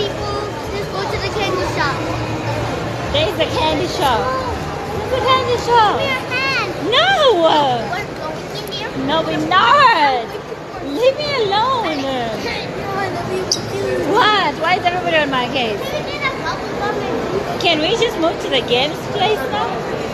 people, just go to the candy shop. There's a candy shop. There's a candy shop. No! We're going in there. No, we're not. Leave me alone. What? Why is everybody on my case? Can we just move to the games place now?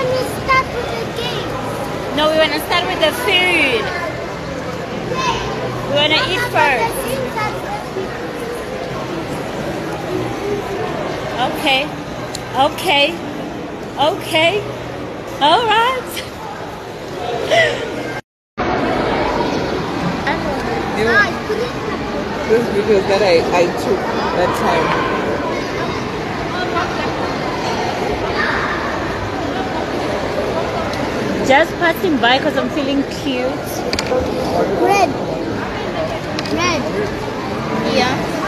Mama, can start with the game? No, we want to start with the food. We want to eat first. Okay. Okay. Okay. All right. This video that I, I took that time. just passing by because I'm feeling cute. Red. Red. Yeah.